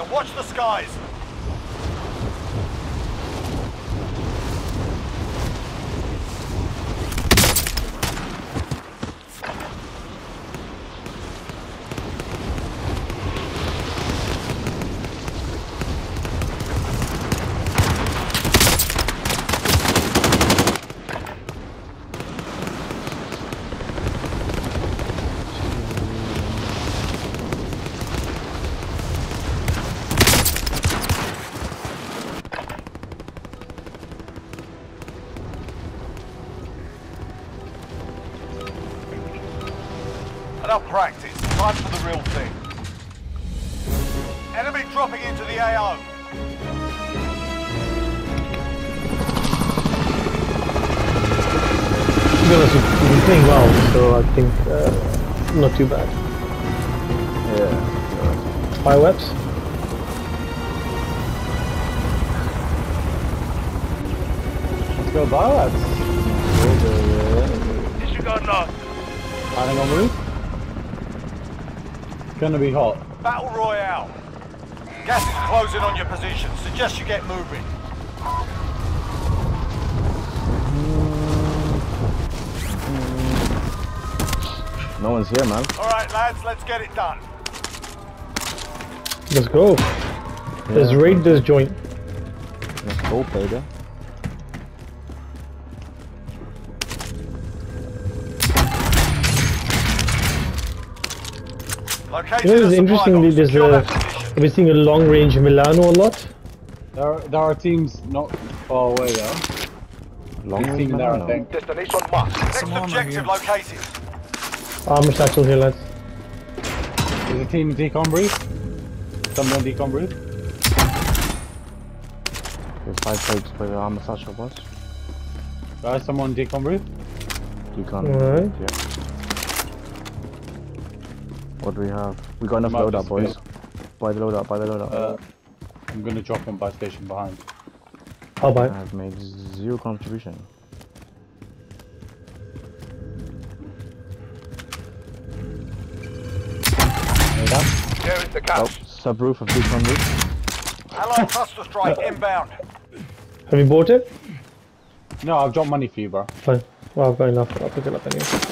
area. Watch the skies. Real thing. Enemy dropping into the AO. To be honest, we've been playing well, so I think uh, not too bad. Yeah. Spy webs? Let's go Biolabs. Disregard last. Planning on roof. Gonna be hot. Battle Royale. Gas is closing on your position. Suggest you get moving. No one's here, man. All right, lads, let's get it done. Let's go. Let's raid this joint. Let's go, baby. You know, a it's supply interesting that there's Secure a, that position. I've seeing a long range Milano a lot. There are, there are teams not far away though. Long Big range team there, I think. Destination marked. Next Some objective here. located. Ah, armor satchel here, lads. There's a team decon brief. Somebody on decon brief. There's five plates where the armor satchel was. Guys, someone decon brief. You can't. Alright. Yeah. What do we have? We got enough Might loadout, boys. Buy the loadout, buy the loadout. Uh, I'm gonna drop one by station behind. I'll buy. I have made zero contribution. There you go. There is the Oh, subroof of decon roof. Allied cluster strike inbound. Have you bought it? No, I've dropped money for you, bro. Fine. Well, I've got enough. I'll pick it up anyway.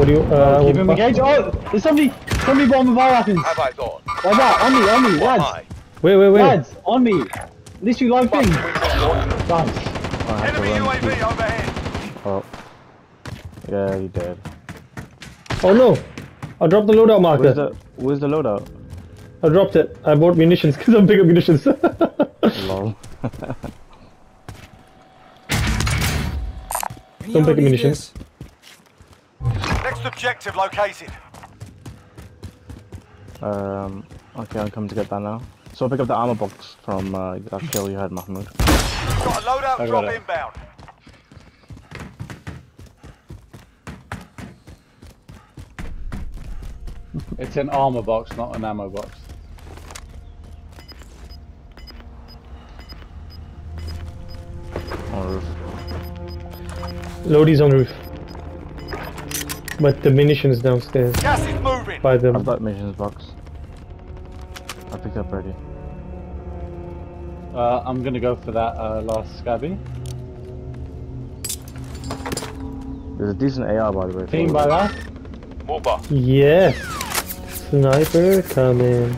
What do you, uh, Keep him engaged. Oh, there's somebody, somebody bombing my weapons. Have I got? Like that, on me, on me, lads, Wait, wait, wait. lads, on me. Literally live thing. Guys, I have Enemy run. UAV overhead. Oh. Yeah, you did. Oh no! I dropped the loadout marker. Where's the Where's the loadout? I dropped it. I bought munitions because I'm big on munitions. Lol. Don't pick munitions. Next objective located. um. Okay, I'm coming to get that now. So I'll pick up the armor box from uh, that kill you had, Mahmoud. Got a loadout I drop it. inbound. it's an armor box, not an ammo box. On roof. Lodi's on roof. But the munitions downstairs Gas is moving. by I've them. got missions box. I picked up already. Uh, I'm gonna go for that uh, last scabby. There's a decent AR by the way. Team by that. Move up. Yes! Sniper coming.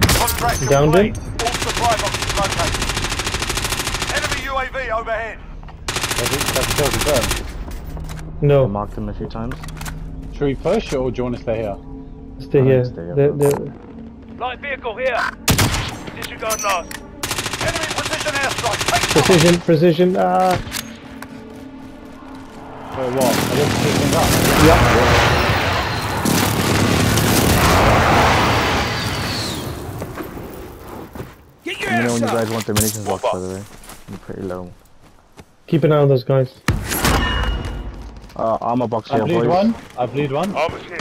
Contract Downed complete. him. All supply boxes located. Enemy UAV overhead. Does it, does it kill the burn? I No, marked him a few times. Should we push or do you want to stay here? stay Alright, here. stay here, They're- Light vehicle here. Disregard last. Enemy precision airstrike. Precision, precision. Ah, Wait, what? I didn't pick things up. yeah. Get your Let me know when you guys want the munitions box by the way. I'm pretty low. Keep an eye on those guys. Uh, armor box I here, bleed boys. one. I bleed one. Armor's here.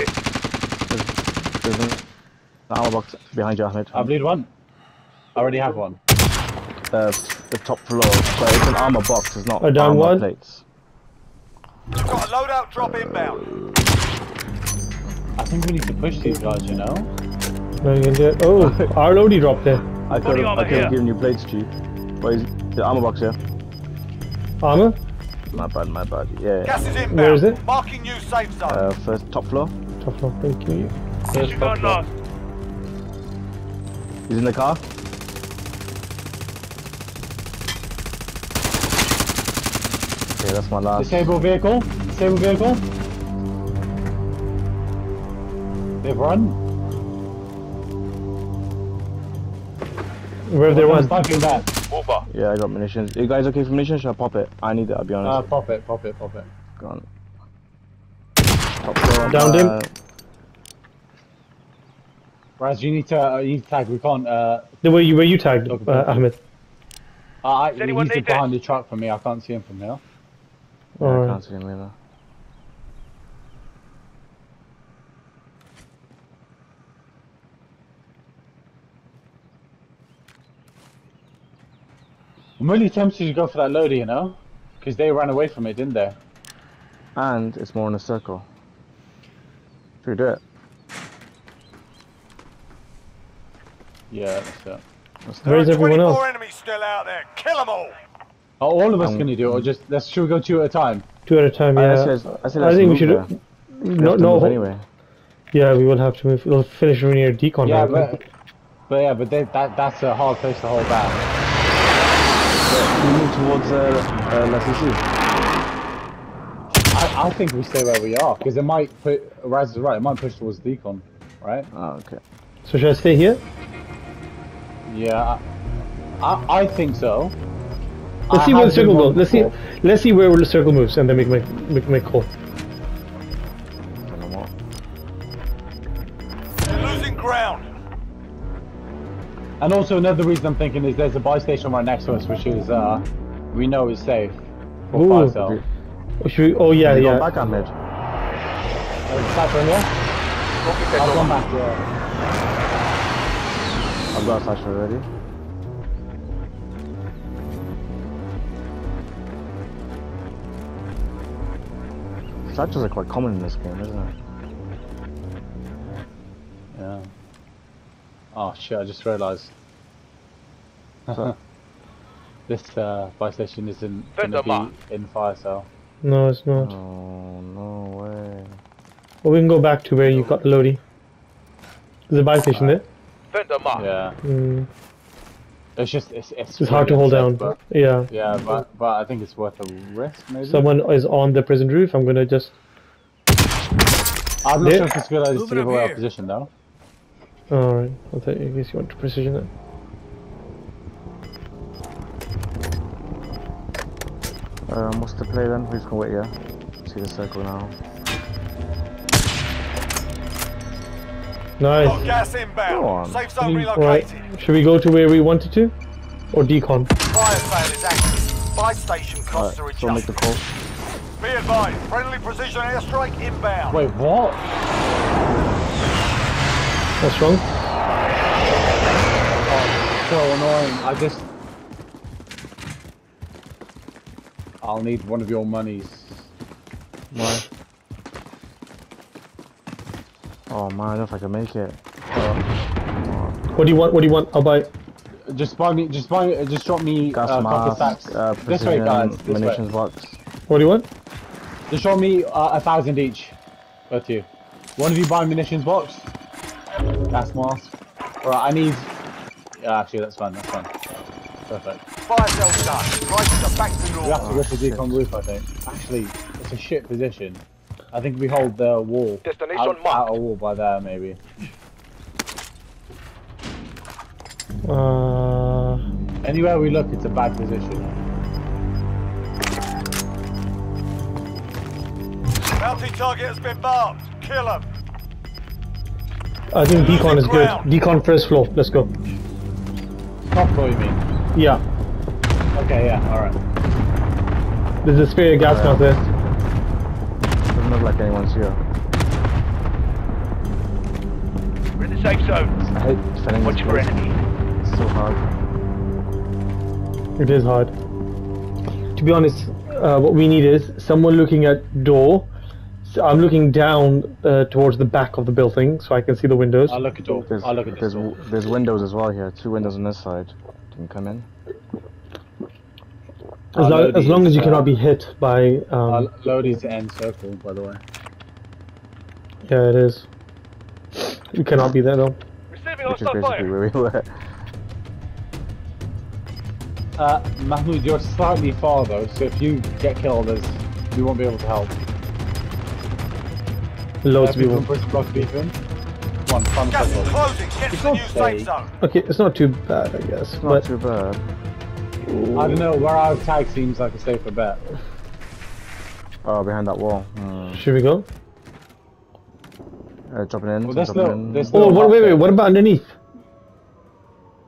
There's an armor box behind you, Ahmed. I bleed one. I already have one. the, the top floor. But it's an armor box, it's not Oh, down armor one? plates. Got a Loadout drop inbound. I think we need to push these guys, you know? No, you can do it. Oh, our loadie dropped there. I could Body have armor I could have here. given you plates, Chief. But is the armor box here? Armor? My bad, my bad. Yeah. yeah. Gas is inbound. Where is it? Marking new safe zone. Uh, first top floor. Top floor, thank you. Disregard last. He's in the car. Okay, that's my last. Disable vehicle. Disable vehicle. They've run. Where there was. Fucking that. Whooper. Yeah, I got munitions. You guys okay for munitions? Should I pop it? I need it. I'll be honest. Uh, pop it, pop it, pop it. Go on. Top floor. Downed him. uh, Raz, you need to, uh, you need to tag. We can't. Uh, The way you were you tagged, uh. Ahmed. uh, I, he's need behind the truck for me. I can't see him from here. yeah, I can't see him either. I'm really tempted to go for that loader, you know, because they ran away from it, didn't they? And it's more in a circle. Should we do it? Yeah, that's it. Let's do Where's everyone 24 else? enemies still out there. Kill them all. Are all of us Um, gonna do it, or just let's should we go two at a time? Two at a time, I yeah. said- I said I think we should. there. No, have no. move anyway. Yeah, we will have to move. We'll finish near decon. Yeah, now, I but but yeah, but they, that that's a hard place to hold back. We move towards uh, uh, La I, I think we stay where we are because it might put Raz is right. It might push towards decon, right? Oh, okay. So should I stay here? Yeah, I, I, I think so. Let's I see where the circle goes. Let's see. Let's see where the circle moves, and then make my make my call. Don't know what. You're losing ground. And also another reason I'm thinking is there's a buy station right next to us, which is uh we know is safe for Ooh. fire sale. Oh, should we? Oh yeah, yeah. back, on Uh, Cypher in there? I'll come back. Yeah. I've got a flash already. Flashes are quite common in this game, isn't it? Yeah. Oh shit! I just realised. this uh, buy station isn't Vendor gonna be in fire cell. No, it's not. Oh, no way. Well, we can go back to where you got the loadie. There's a buy station there. Vendor mark. Yeah. Mm, It's just it's it's, it's hard to hold down. But, Yeah. yeah, but but I think it's worth a risk maybe. Someone is on the prison roof. I'm gonna just. I'm not There- sure if it's a good idea to give away our position though. Alright. I'll take, I guess you want to precision it. Um, what's the play then? We're gonna wait here. See the circle now. Got Nice. gas Go inbound. on. Safe zone relocated. Right. Should we go to where we wanted to, or decon? Fire sale is active. Buy station costs are Alright, so make the call. Be advised. Friendly precision airstrike inbound. Wait, what? What's wrong? So annoying. I just. I'll need one of your monies. Why? Oh man, I don't know if I can make it. What do you want? What do you want? I'll buy. Just buy me. Just buy. uh, Just drop me Gas uh, a couple of mask, sacks. uh, this way, guys. This munitions way. box. What do you want? Just show me uh, a thousand each. Both of you. One of you buy munitions box. Gas mask. Alright, I need. Yeah, actually, that's fine. That's fine. Perfect. Fire sale done. Prices are back to normal. We have normal. to go to shit. decon roof, I think. Actually, it's a shit position. I think we hold the wall. Destination out, marked. out a wall by there, maybe. Uh, Anywhere we look, it's a bad position. Bounty target has been marked. Kill him. I think decon is good. Decon first floor. Let's go. Top floor, you mean? Yeah. Okay, yeah, alright. There's a spare gas Yeah. mask there. Doesn't look like anyone's here. We're in the safe zone. I hate defending Watch this for place. enemy. It's so hard. It is hard. To be honest, uh, what we need is someone looking at door I'm looking down uh, towards the back of the building so I can see the windows. I'll look at door. There's, I'll look at there's, this. door. there's windows as well here. Two windows on this side. Can you come in? As, lo- as long as you uh, cannot be hit by. Um, I'll load his end circle, by the way. yeah, it is. You cannot be there though. Receiving Which is basically fire. where we were. Uh, Mahmoud, you're slightly far though, so if you get killed, there's, we won't be able to help. Loads of people people. push block beef. One, final Gas is closing. Get the new Okay. safe zone. Okay, it's not too bad, I guess. Not But too bad. I don't know, where our tag seems like a safer bet. Oh, behind that wall. Hmm. should we go? Uh, dropping in. Well, there's dropping no- in. there's Oh, what, wait, wait. What about underneath?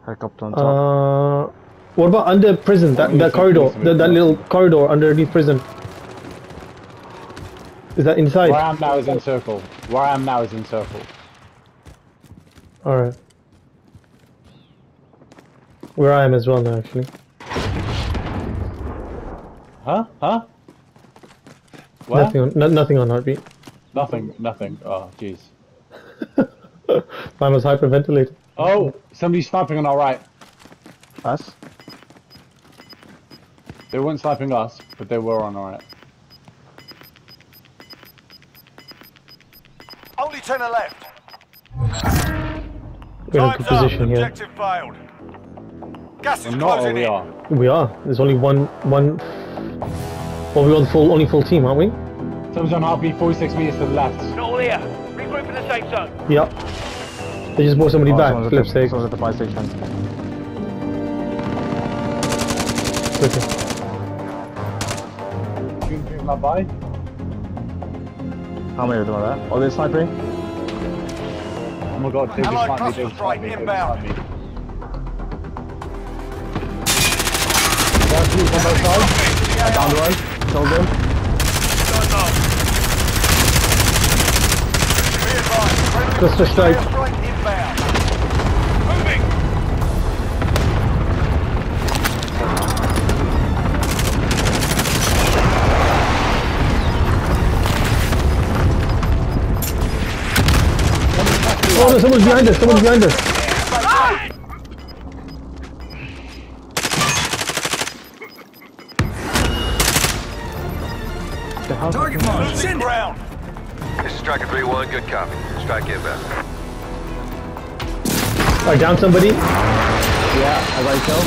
Helicopter on top. Uh, what about under prison? That that corridor, needs that, that little corridor underneath prison. Is that inside? Where I am now is in circle. Where I am now is in circle. All right. Where I am as well now, actually. Huh? Huh? Where? Nothing on, no, nothing on heartbeat. Nothing, nothing. Oh, jeez. Mine was hyperventilated. Oh, somebody's sniping on our right. Us? They weren't sniping us, but they were on our right. Only ten left. We're in a Time's good up. position here. Objective failed. Gas is We're not, or closing we in. are. We are. There's only one one. Well, we're the full only full team, aren't we? Someone's on heartbeat 46 meters to the left. Not all here. Regroup in the safe zone. Yeah. They just brought somebody Oh, back. someone's, Flip at the, sake. someone's at the fire station. Okay. Shooting people not by. How many of them are there? Oh, they're sniping? My god, just Allied sniped me, cluster they just strike sniped me, they just inbound. sniped me. There are two on both sides. I downed one. Killed him. Be advised. Friendly Oh no! Someone's behind us. Someone's behind us. Target mark. Losing Send ground. This is Striker 3-1, good copy. Strike inbound. I down somebody. Yeah, I got a kill.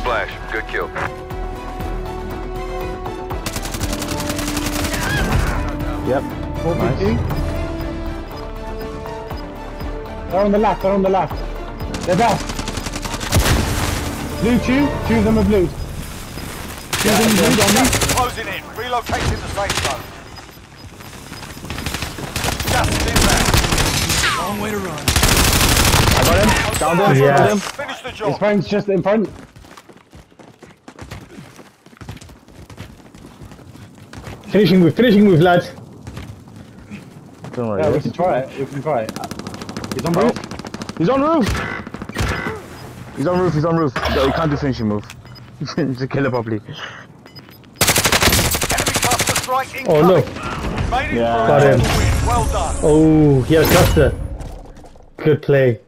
Splash, good kill. Yep. 450. They're on the left, they're on the left. They're back. Blue two, two of them are blue. Two of them are blue on me. Closing in. Relocating the safe zone. Gas is inbound. Long way to run. I got him. Downed him. Yeah. Downed him. Finish the His friend's just in front. Finishing move. Finishing move, lads. Don't worry. Yeah, we can try it. We can try it. He's on roof. He's on roof. He's on roof. He's on roof. No, he can't do finishing move. Just kill it properly. Enemy cluster Oh incoming. no! Yeah. Got him. Well done. Oh, he had a. Good play.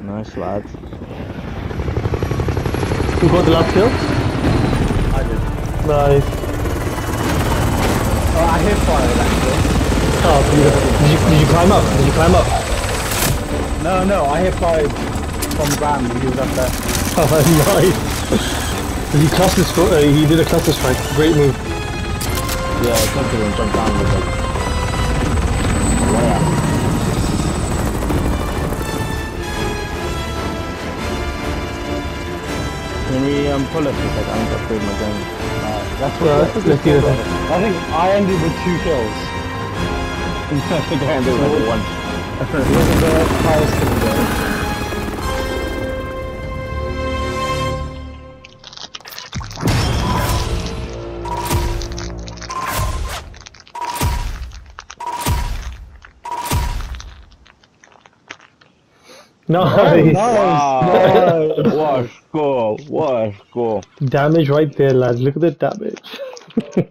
Nice lads. Who got the last kill? I did. Nice. Oh, I hit fire with that Oh, beautiful. Did you, did you climb up? Did you climb up? No, no, I hit fire from the ground when he was up there. Oh, nice. He cluster stri- uh, he did a cluster strike. Great move. Yeah, I come to him, jump down with it. Yeah. Can we um, pull it for a sec? I need to upgrade my gun. That's Yeah, what let's, let's do that. I think I ended with two kills. I think I ended with one. It wasn't the highest kill though. Nice. Wow! what a score! What a score! Damage right there, lads. Look at the damage.